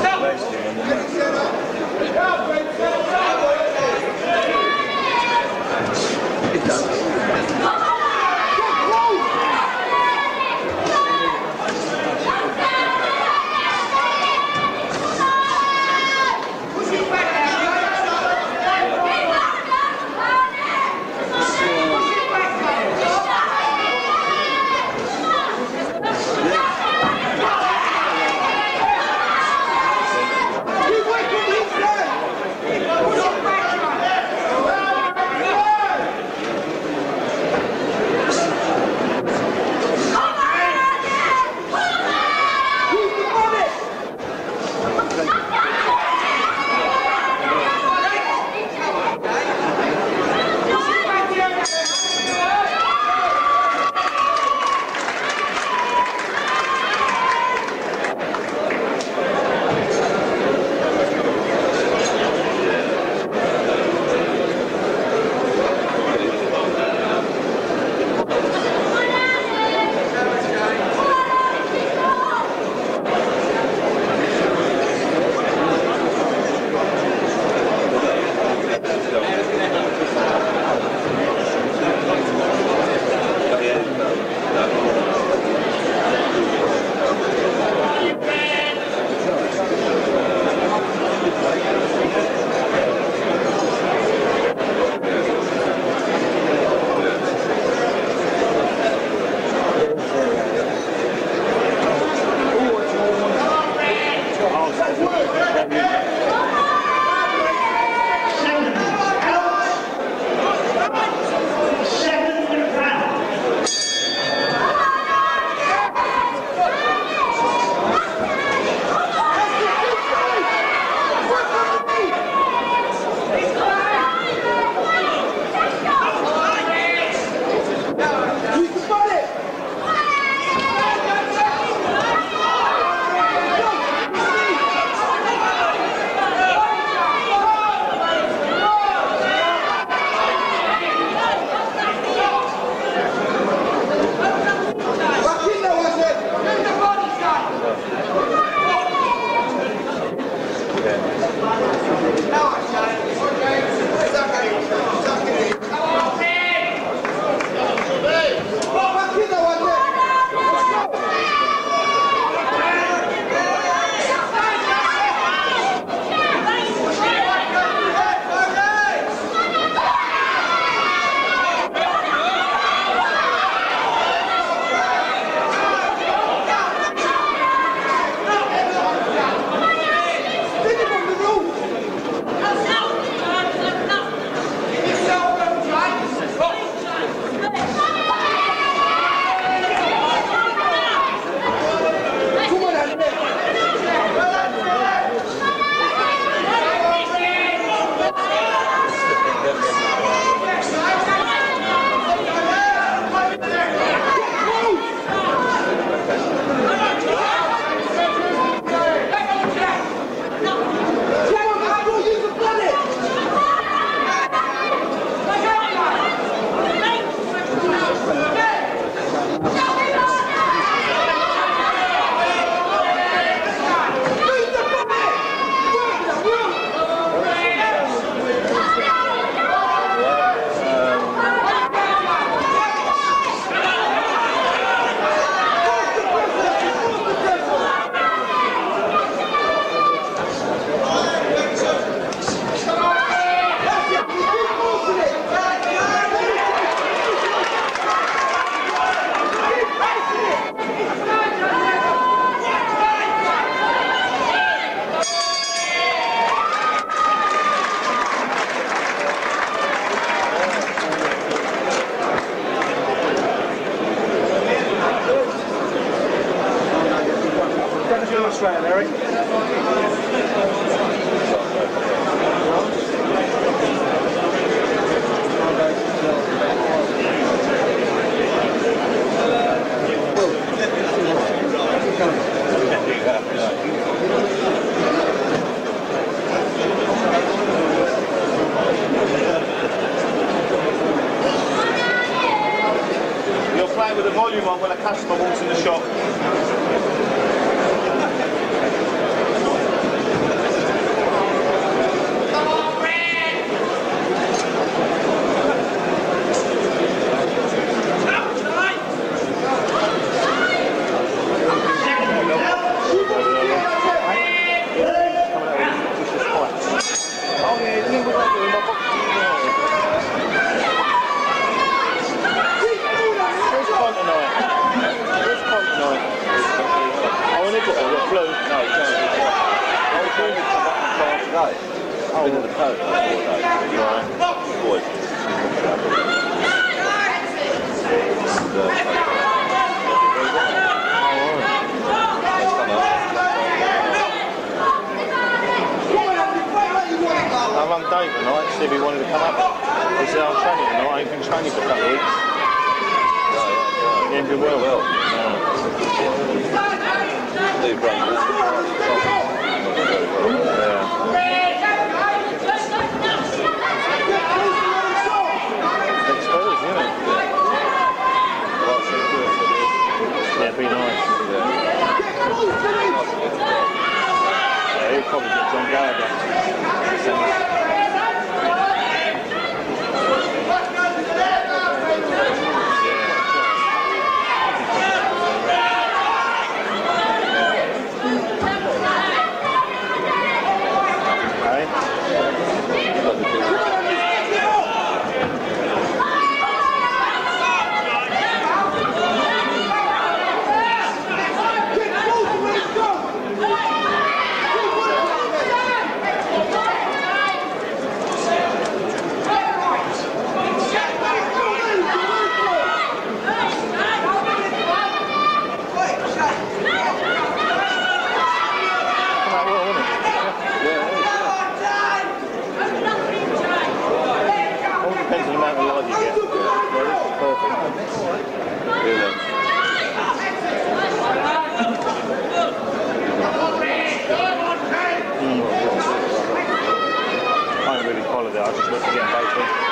Stop! Stop! 再说一 Eric. You're playing with the volume on when a customer walks in the shop. I rang Dave tonight to see if he wanted to come up. He said, I'm training tonight. I ain't been training for a couple of weeks. He ain't been well. well. Yeah. Yeah. Next Thursday, isn't it? Yeah, it'd be nice. Yeah, he'll probably get John Gallagher. love you. Yeah. This is perfect. Hmm. I don't really follow that, I just look to get basically.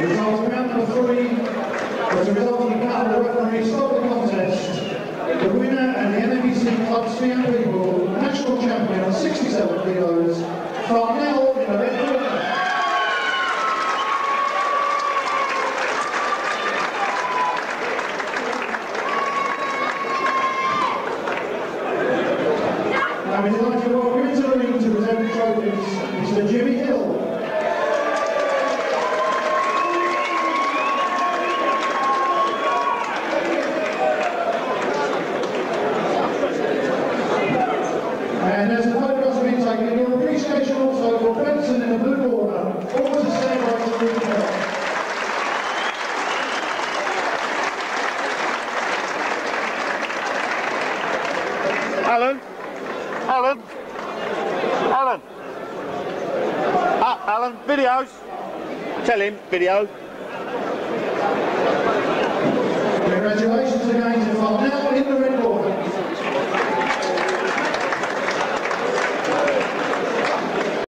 Result of number three was a result count the referee stopped the contest. The winner and the NABC Club Sphere People national champion of 67 kilos, Farnell in the red videos. Tell him, video. Congratulations again to in the.